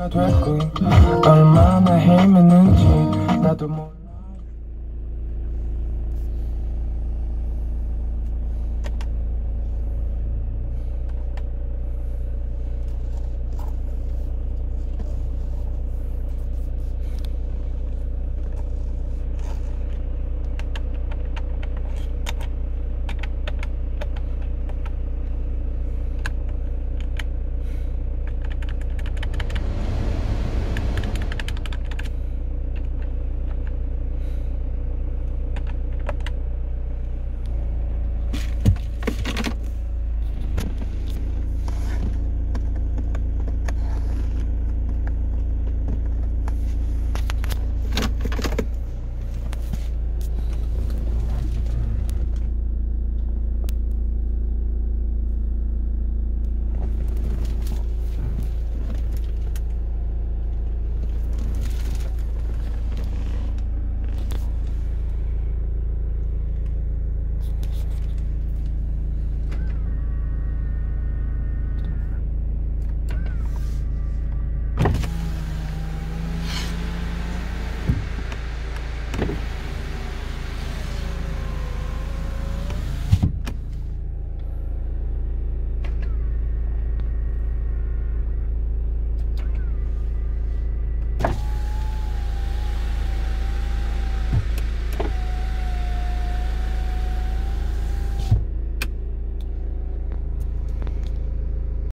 아, 됐고 얼마나 헤맸는지 나도 모르